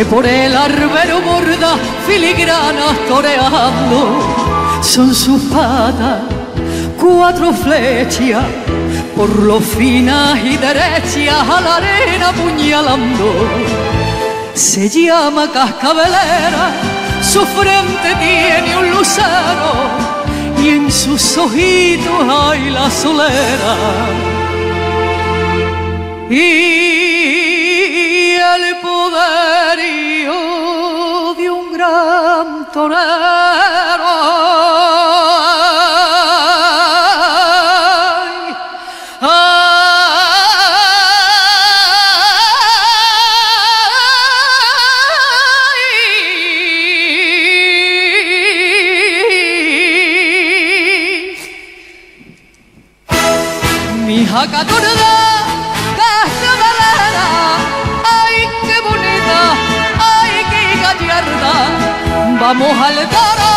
que por el arbero borda filigranas toreando. Son sus patas cuatro flechas, por lo finas y derechas a la arena puñalando. Se llama cascabelera, su frente tiene un lucero y en sus ojitos hay la solera. Y سرای میها کدودا که تو بلدا ای که بودی Vamos al toro,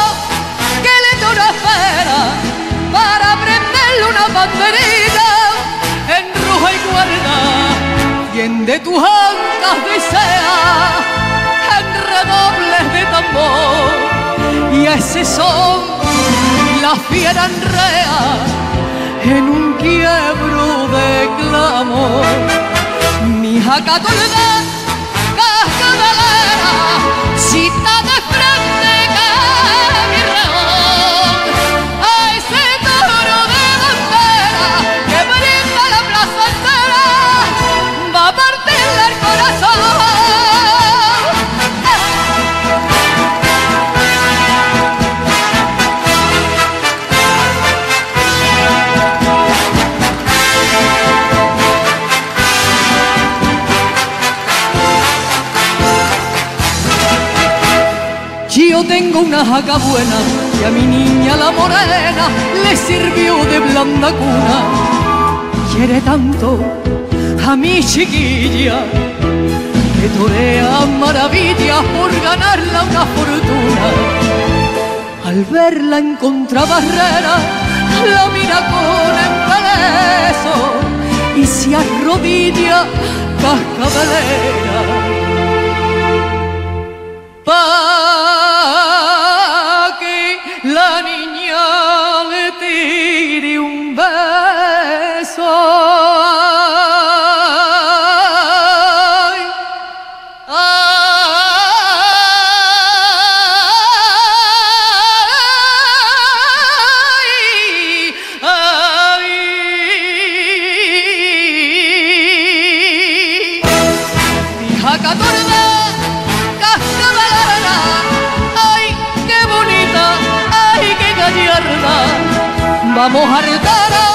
que le toro espera, para prenderle una banderita en rojo y guarda. Quien de tus ancas desea en redobles de tambor y a ese son la fiera enrea en un quiebro de clamor. Mi jaca torda, Yo tengo una jaca buena que a mi niña la morena le sirvió de blanda cuna. Quiere tanto a mi chiquilla que torea maravillas por ganarla una fortuna. Al verla en contrabarrera, la mira con embeleso y se arrodilla cascabelera pa' Vamos a toro,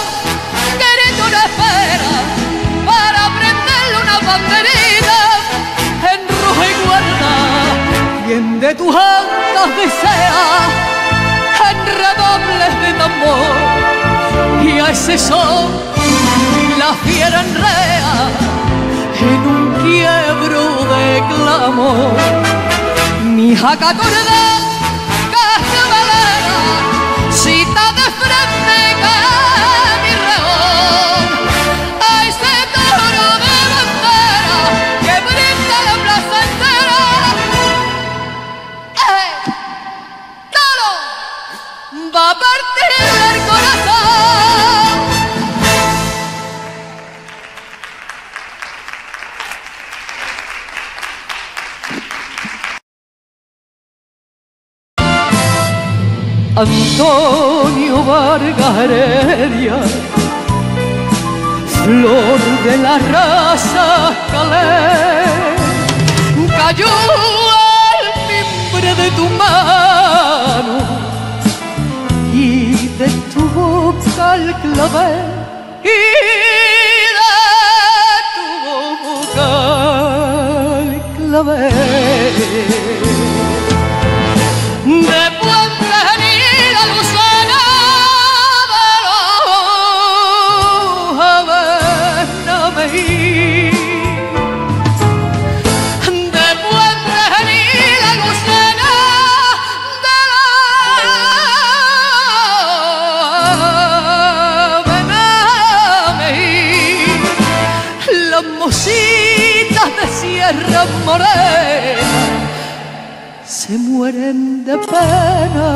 que eres una espera, para prenderle una banderita en rojo y guarda. Quien de tus ancas desea en redobles de tambor y a ese son la fiera enrea en un quiebro de clamor. Mi jaca torda, Antonio Vargas Heredia, flor de la raza calé, cayó al timbre de tu mano y de tu boca el clavel y de tu boca el clavel. De pena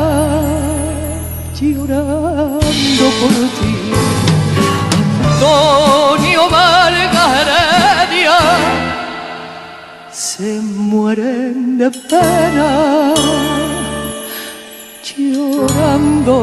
llorando por ti. Antonio Vargas Heredia se mueren de pena llorando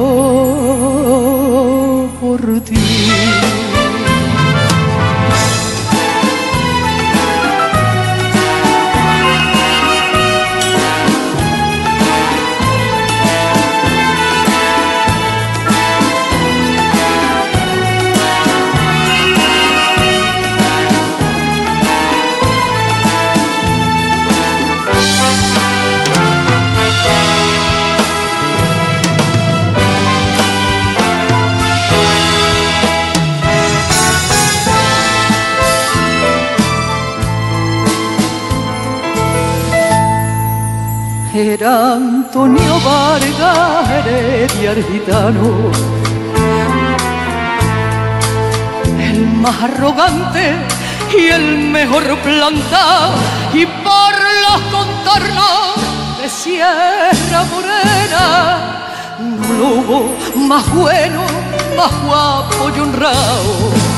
era Antonio Vargas Heredia el el más arrogante y el mejor plantado, y por los contornos de Sierra Morena no hubo más bueno, más guapo y honrado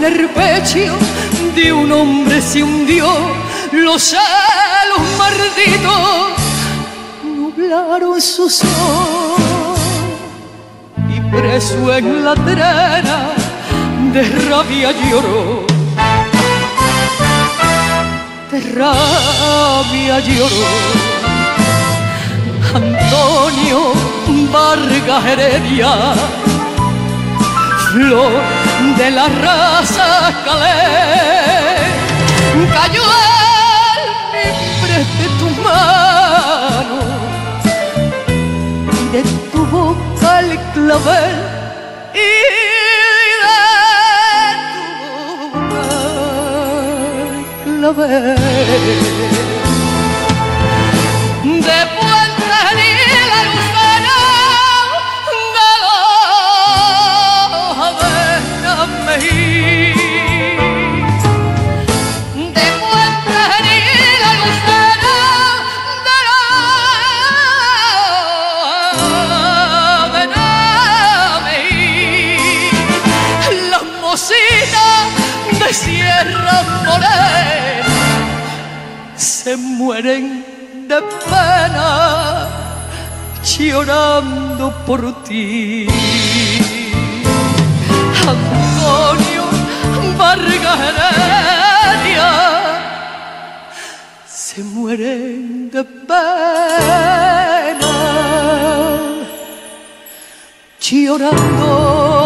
en el pecho de un hombre se hundió, los celos malditos nublaron su sol y preso en la trena de rabia lloró. De rabia lloró. Antonio Vargas Heredia, flor de la raza calé, cayó el de tu mano y de tu boca el clavel y de tu boca el clavel. Se mueren de pena llorando por ti. Antonio Vargas Heredia se mueren de pena llorando